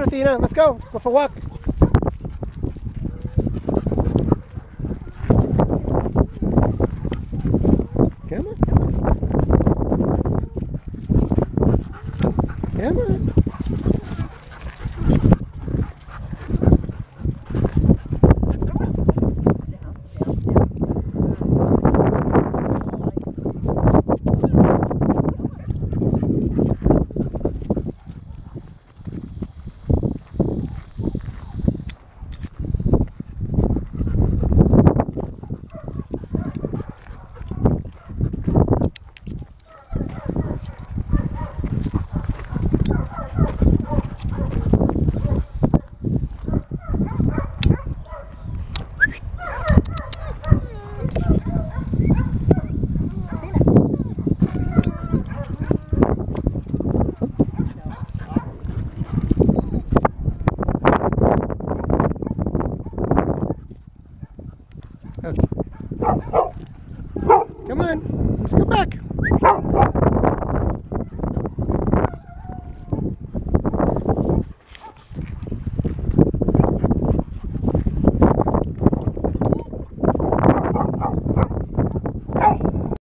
on, Athena. Let's go. Go for a walk. Come on. Come on. Come on. Let's go back.